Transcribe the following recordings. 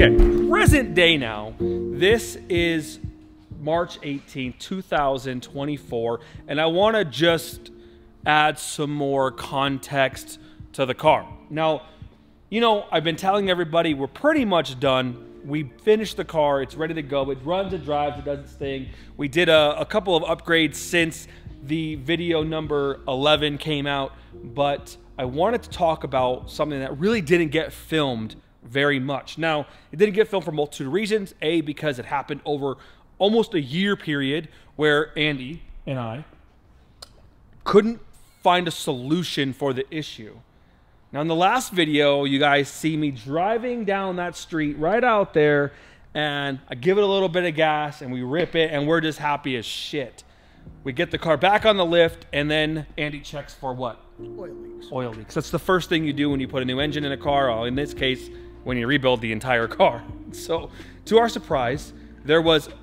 Okay, present day now. This is March 18, 2024, and I want to just add some more context to the car. Now, you know, I've been telling everybody we're pretty much done. We finished the car, it's ready to go. It runs, it drives, it does its thing. We did a, a couple of upgrades since the video number 11 came out, but I wanted to talk about something that really didn't get filmed very much. Now, it didn't get filmed for multitude of reasons. A, because it happened over almost a year period where Andy and I couldn't find a solution for the issue. Now, in the last video, you guys see me driving down that street right out there, and I give it a little bit of gas, and we rip it, and we're just happy as shit. We get the car back on the lift, and then Andy checks for what? Oil leaks. Oil leaks. That's the first thing you do when you put a new engine in a car, or in this case, when you rebuild the entire car. So, to our surprise, there was a f-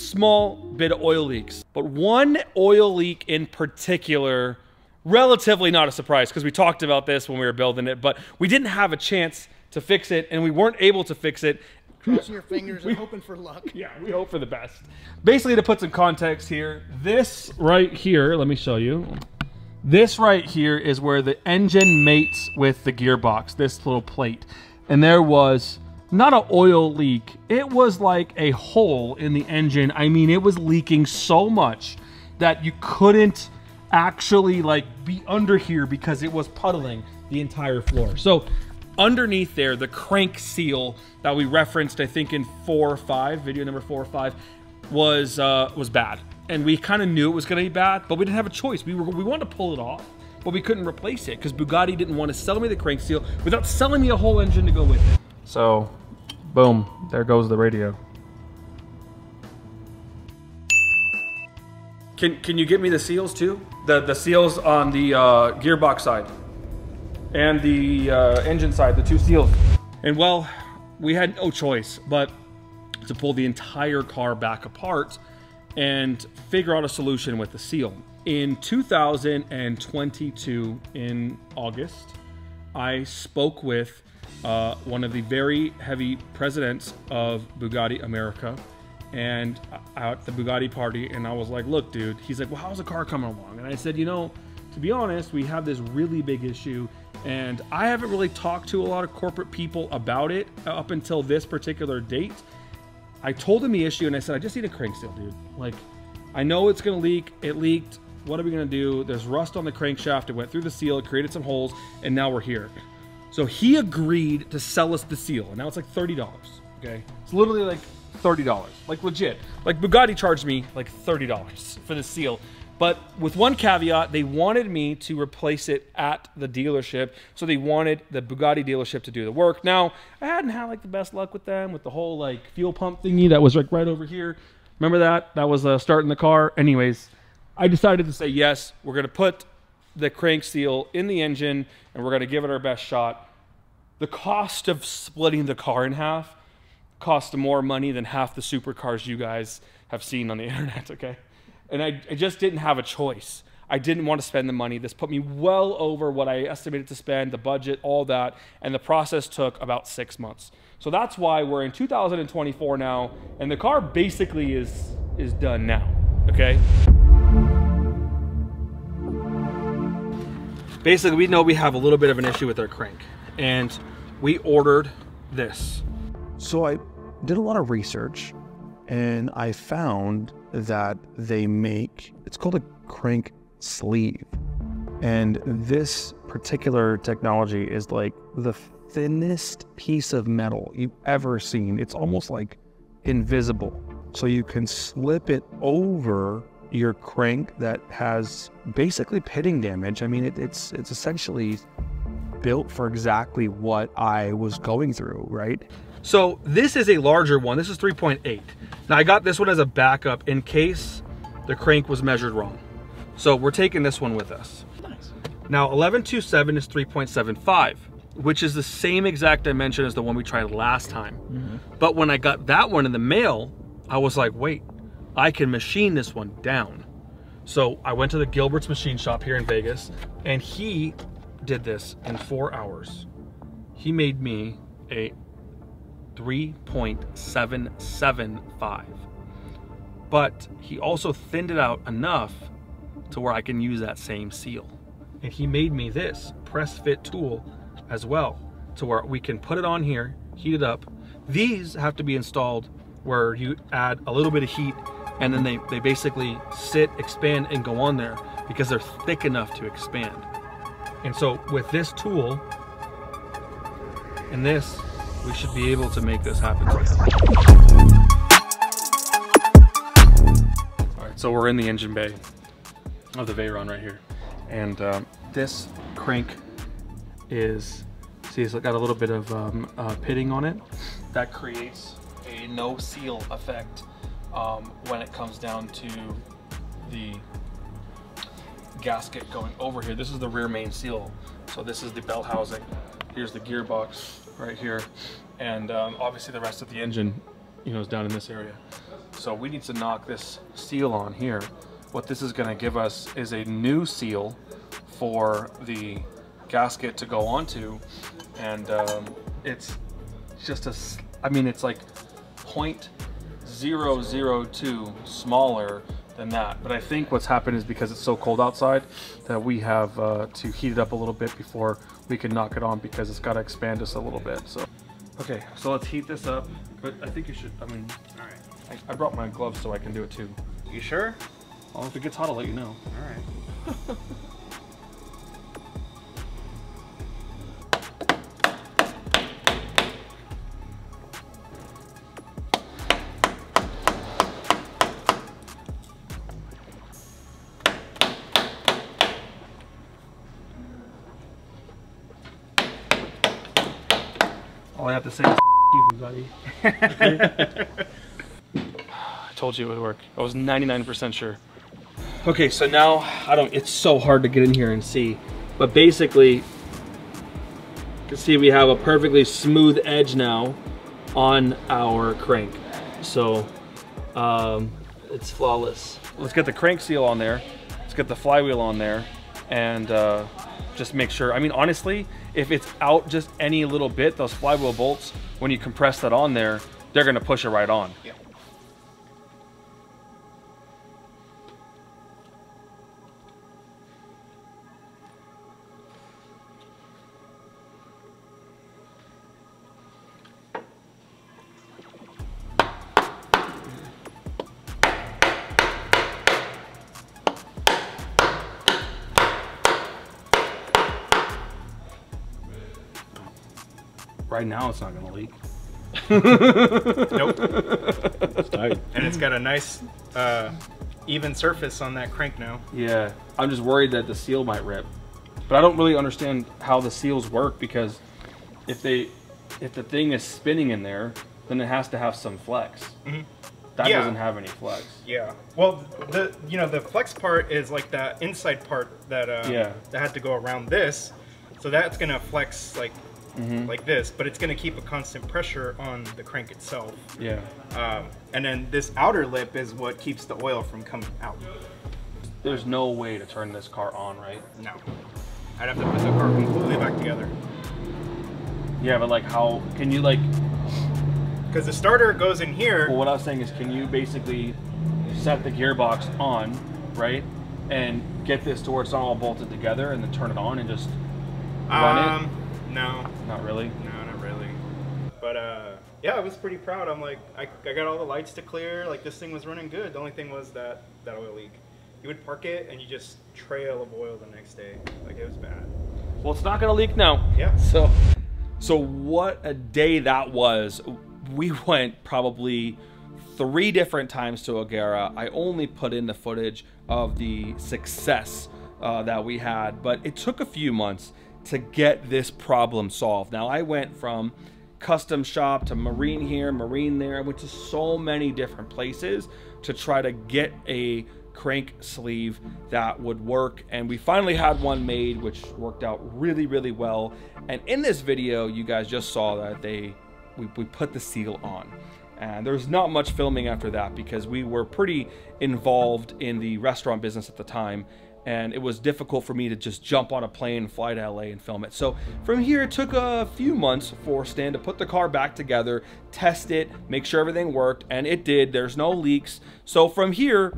small bit of oil leaks, but one oil leak in particular, relatively not a surprise because we talked about this when we were building it, but we didn't have a chance to fix it and we weren't able to fix it. Crossing your fingers we, and hoping for luck. Yeah, we hope for the best. Basically, to put some context here, this right here, let me show you. This right here is where the engine mates with the gearbox, this little plate. And there was not an oil leak, it was like a hole in the engine. I mean, it was leaking so much that you couldn't actually like be under here because it was puddling the entire floor. So underneath there, the crank seal that we referenced, I think in four or five, video number four or five, was uh, was bad, and we kind of knew it was going to be bad, but we didn't have a choice. We were we wanted to pull it off, but we couldn't replace it because Bugatti didn't want to sell me the crank seal without selling me a whole engine to go with it. So, boom, there goes the radio. Can can you get me the seals too? The the seals on the uh, gearbox side and the uh, engine side, the two seals. And well, we had no choice but to pull the entire car back apart and figure out a solution with the seal. In 2022, in August, I spoke with uh, one of the very heavy presidents of Bugatti America and at the Bugatti party, and I was like, "Look, dude," he's like, "Well, how's the car coming along?" And I said, "You know, to be honest, we have this really big issue, and I haven't really talked to a lot of corporate people about it up until this particular date. I told him the issue, and I said, I just need a crank seal, dude. Like, I know it's gonna leak. It leaked. What are we gonna do? There's rust on the crankshaft. It went through the seal. It created some holes, and now we're here. So he agreed to sell us the seal, and now it's like thirty dollars. Okay, it's literally like thirty dollars, like legit. Like Bugatti charged me like thirty dollars for the seal, but with one caveat, they wanted me to replace it at the dealership, so they wanted the Bugatti dealership to do the work. Now I hadn't had like the best luck with them with the whole like fuel pump thingy that was like right over here. Remember that? That was uh, starting the car. Anyways, I decided to say yes. We're gonna put the crank seal in the engine, and we're gonna give it our best shot. The cost of splitting the car in half cost more money than half the supercars you guys have seen on the internet, okay? And I, I just didn't have a choice. I didn't want to spend the money. This put me well over what I estimated to spend, the budget, all that, and the process took about six months. So that's why we're in 2024 now, and the car basically is is done now. Okay. Basically, we know we have a little bit of an issue with our crank, and we ordered this. So I did a lot of research and I found that they make it's called a crank sleeve. And this particular technology is like the thinnest piece of metal you've ever seen. It's almost like invisible. So you can slip it over your crank that has basically pitting damage. I mean, it, it's it's essentially built for exactly what I was going through, right? So this is a larger one. This is 3.8. Now I got this one as a backup in case the crank was measured wrong. So we're taking this one with us. Nice. Now 1127 is 3.75, which is the same exact dimension as the one we tried last time. Mm-hmm. But when I got that one in the mail, I was like, wait, I can machine this one down. So I went to the Gilbert's machine shop here in Vegas and he did this in four hours. He made me a 3.775. But he also thinned it out enough to where I can use that same seal. And he made me this press fit tool as well to where we can put it on here, heat it up. These have to be installed where you add a little bit of heat and then they, they basically sit, expand, and go on there because they're thick enough to expand. And so with this tool and this, we should be able to make this happen. So we're in the engine bay of the Veyron right here. And um, this crank is, see, it's got a little bit of um, uh, pitting on it. That creates a no seal effect um, when it comes down to the gasket going over here. This is the rear main seal. So this is the bell housing. Here's the gearbox right here. And um, obviously the rest of the engine, you know, is down in this area. So we need to knock this seal on here. What this is gonna give us is a new seal for the gasket to go onto. And um, it's just a, I mean, it's like 0.002 smaller than that. But I think what's happened is because it's so cold outside that we have uh, to heat it up a little bit before we can knock it on because it's got to expand us a little bit. So, okay, so let's heat this up. But I think you should, I mean, All right. I, I brought my gloves so I can do it too. You sure? Well, if it gets hot, I'll let you know. All right. I have to say is you, buddy. I told you it would work. I was 99% sure. Okay, so now I don't. It's so hard to get in here and see, but basically, you can see we have a perfectly smooth edge now on our crank. So um, it's flawless. Let's get the crank seal on there. Let's get the flywheel on there, and uh, just make sure. I mean, honestly, if it's out just any little bit, those flywheel bolts, when you compress that on there, they're gonna push it right on. Yeah. Right now, it's not gonna leak. Nope. It's tight. and it's got a nice uh, even surface on that crank now. Yeah, I'm just worried that the seal might rip. But I don't really understand how the seals work because if they, if the thing is spinning in there, then it has to have some flex. Mhm. That Yeah. doesn't have any flex. Yeah. Well, the you know the flex part is like that inside part that uh, Yeah. that had to go around this, so that's gonna flex like Mm-hmm. like this, but it's gonna keep a constant pressure on the crank itself. Yeah. Um, and then this outer lip is what keeps the oil from coming out. There's no way to turn this car on, right? No. I'd have to put the car completely back together. Yeah, but like how can you like? Because the starter goes in here. Well, what I was saying is, can you basically set the gearbox on, right, and get this to where it's not all bolted together, and then turn it on and just run it? No, Not really. no, not really. But uh, yeah, I was pretty proud. I'm like, I, I got all the lights to clear. Like this thing was running good. The only thing was that that oil leak. You would park it and you just trail of oil the next day. Like it was bad. Well, it's not gonna leak now. Yeah. So, so what a day that was. We went probably three different times to O'Gara. I only put in the footage of the success uh, that we had, but it took a few months to get this problem solved. Now, I went from custom shop to marine here, marine there. I went to so many different places to try to get a crank sleeve that would work and we finally had one made which worked out really really well and in this video you guys just saw that they we, we put the seal on and there's not much filming after that because we were pretty involved in the restaurant business at the time and it was difficult for me to just jump on a plane, fly to LA, and film it. So from here, it took a few months for Stan to put the car back together, test it, make sure everything worked, and it did. There's no leaks. So from here,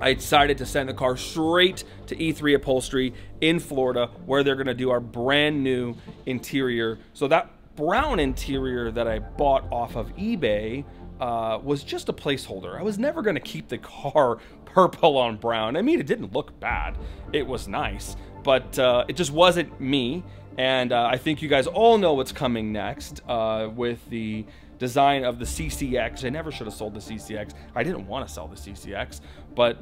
I decided to send the car straight to E3 Upholstery in Florida, where they're gonna do our brand new interior. So that brown interior that I bought off of eBay uh, was just a placeholder. I was never going to keep the car purple on brown. I mean, it didn't look bad. It was nice, but uh, it just wasn't me. And uh, I think you guys all know what's coming next uh, with the design of the CCX. I never should have sold the CCX. I didn't want to sell the CCX, but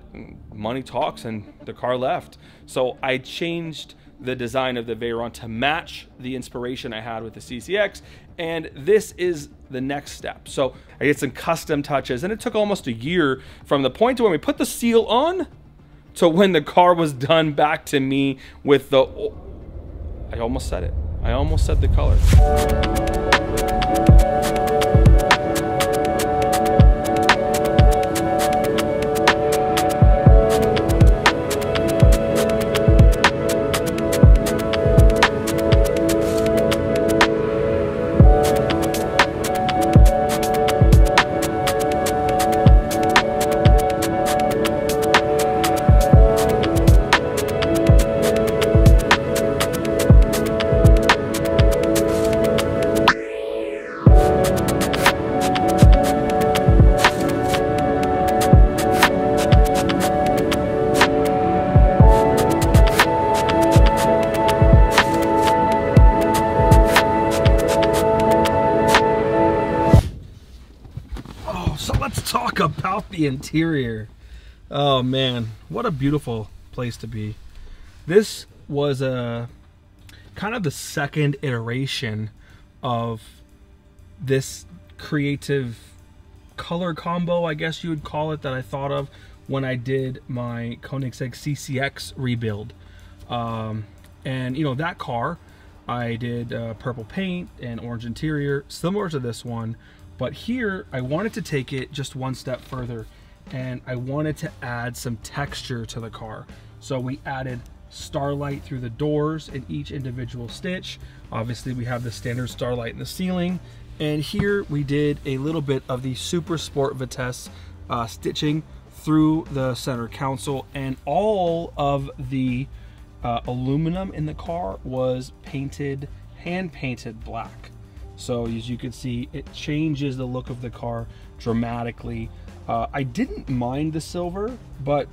money talks and the car left. So I changed the design of the Veyron to match the inspiration I had with the CCX. And this is the next step. So I did some custom touches and it took almost a year from the point to when we put the seal on to when the car was done back to me with the, I almost said it. I almost said the color. Interior. Oh man, what a beautiful place to be. This was a kind of the second iteration of this creative color combo, I guess you would call it, that I thought of when I did my Koenigsegg CCX rebuild. Um, and you know, that car, I did uh, purple paint and orange interior, similar to this one, but here, I wanted to take it just one step further and I wanted to add some texture to the car. So we added starlight through the doors in each individual stitch. Obviously we have the standard starlight in the ceiling. And here we did a little bit of the Super Sport Vitesse uh, stitching through the center console and all of the uh, aluminum in the car was painted, hand painted black. So as you can see, it changes the look of the car dramatically. Uh, I didn't mind the silver, but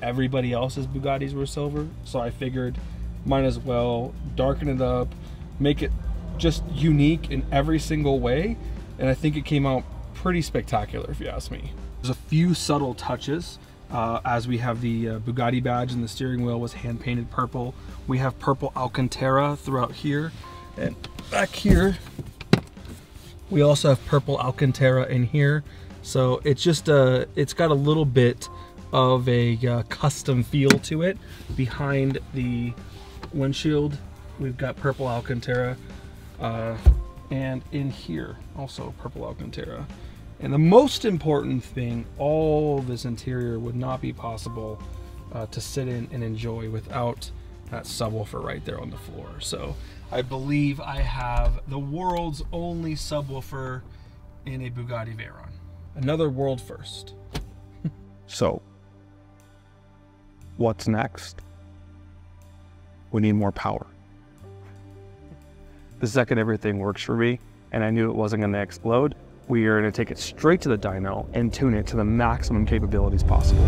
everybody else's Bugattis were silver. So I figured might as well darken it up, make it just unique in every single way. And I think it came out pretty spectacular if you ask me. There's a few subtle touches. Uh, as we have the uh, Bugatti badge and the steering wheel was hand painted purple. We have purple Alcantara throughout here. And back here, we also have purple Alcantara in here. So it's just a, it's got a little bit of a uh, custom feel to it. Behind the windshield, we've got purple Alcantara. Uh, and in here, also purple Alcantara. And the most important thing, all this interior would not be possible uh, to sit in and enjoy without that subwoofer right there on the floor. So I believe I have the world's only subwoofer in a Bugatti Veyron. Another world first. so, what's next? We need more power. The second everything works for me, and I knew it wasn't going to explode, we are going to take it straight to the dyno and tune it to the maximum capabilities possible.